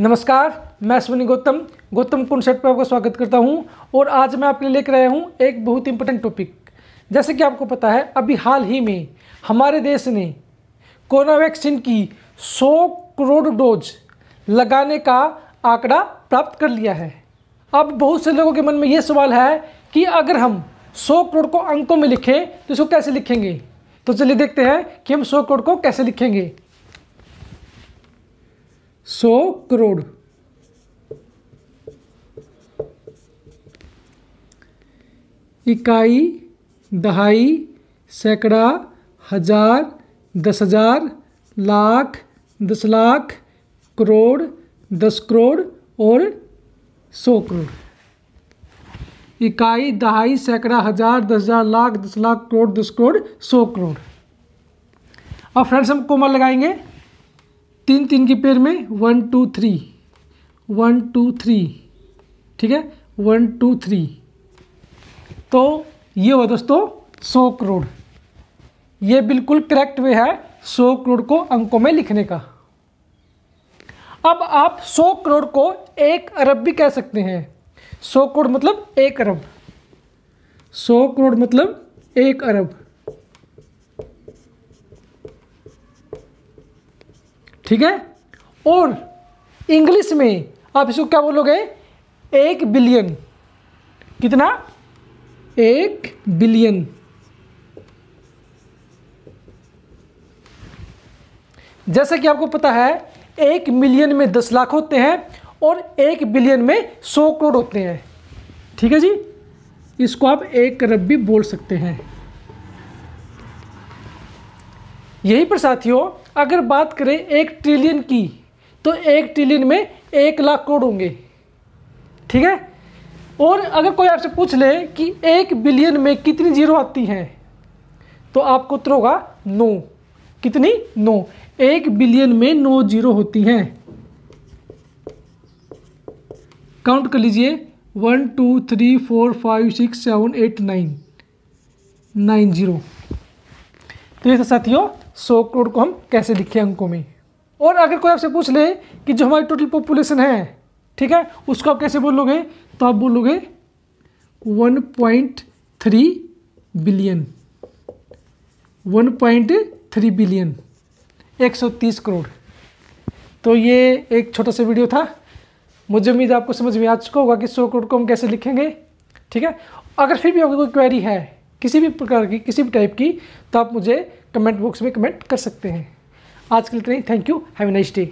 नमस्कार, मैं अश्विनी गौतम गौतम कॉन्सेप्ट पर आपका स्वागत करता हूँ और आज मैं आपके लिए लेकर आया हूँ एक बहुत इंपॉर्टेंट टॉपिक जैसे कि आपको पता है, अभी हाल ही में हमारे देश ने कोरोना वैक्सीन की 100 करोड़ डोज लगाने का आंकड़ा प्राप्त कर लिया है। अब बहुत से लोगों के मन में ये सवाल है कि अगर हम 100 करोड़ को अंकों में लिखें तो इसको कैसे लिखेंगे? तो चलिए देखते हैं कि हम 100 करोड़ को कैसे लिखेंगे। सौ करोड़। इकाई, दहाई, सैकड़ा, हज़ार, दस हज़ार, लाख, दस लाख, करोड़, दस करोड़ और सौ करोड़। इकाई, दहाई, सैकड़ा, हज़ार, दस हज़ार, लाख, दस लाख, करोड़, दस करोड़, सौ करोड़। अब फ्रेंड्स हम कोमल लगाएँगे। तीन तीन की पेयर में one two three one two three ठीक है? वन टू थ्री तो ये हुआ दोस्तों, सौ करोड़। ये बिल्कुल करेक्ट वे है सौ करोड़ को अंकों में लिखने का। अब आप सौ करोड़ को एक अरब भी कह सकते हैं। सौ करोड़ मतलब एक अरब। सौ करोड़ मतलब एक अरब। ठीक है? और इंग्लिश में आप इसको क्या बोलोगे? एक बिलियन कितना? एक बिलियन जैसा कि आपको पता है, एक मिलियन में दस लाख होते हैं और एक बिलियन में सौ करोड़ होते हैं। ठीक है जी? इसको आप एक अरब भी बोल सकते हैं। यही पर साथियों, अगर बात करें एक ट्रिलियन की तो एक ट्रिलियन में एक लाख करोड़ होंगे। ठीक है? और अगर कोई आपसे पूछ ले कि एक बिलियन में कितनी ज़ीरो आती हैं तो आपको उत्तर होगा नौ कितनी? नौ एक बिलियन में नौ ज़ीरो होती हैं। काउंट कर लीजिए। One two three four five six seven eight nine nine zero तो ये साथियों सौ करोड़ को हम कैसे लिखें अंकों में? और अगर कोई आपसे पूछ ले कि जो हमारी टोटल पॉपुलेशन है, ठीक है, उसको आप कैसे बोलोगे? तो आप बोलोगे one point three billion one point three billion एक सौ तीस करोड़। तो ये एक छोटा सा वीडियो था। मुझे उम्मीद आपको समझ में आ चुका होगा कि सौ करोड़ को हम कैसे लिखेंगे, ठीक है? अगर फिर भी आपको कोई क्वेरी है, किसी भी प्रकार की, किसी भी टाइप की तो आप मुझे कमेंट बॉक्स में कमेंट कर सकते हैं। आज के लिए इतना ही। Thank you have a nice day